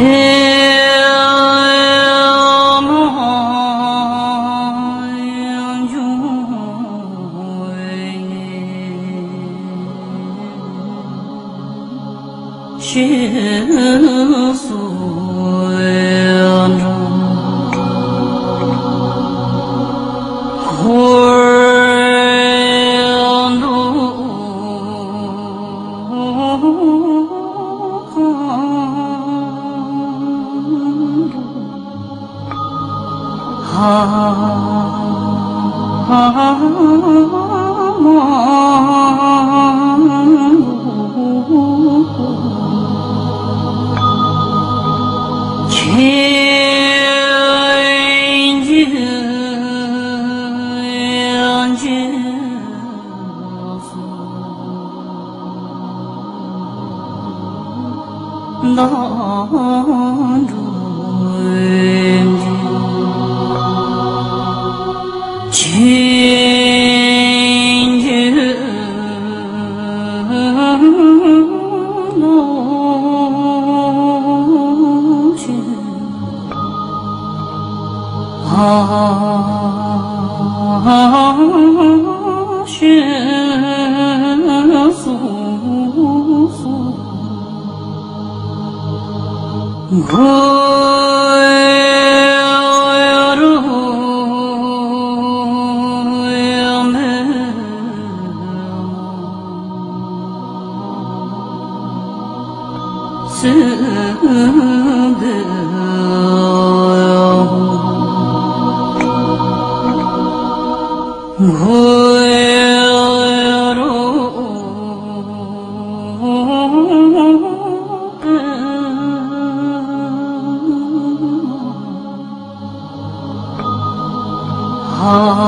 Yeah. chuyên xuôi hồi ha ha ha 南无观世音。Oh